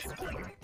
Thank you.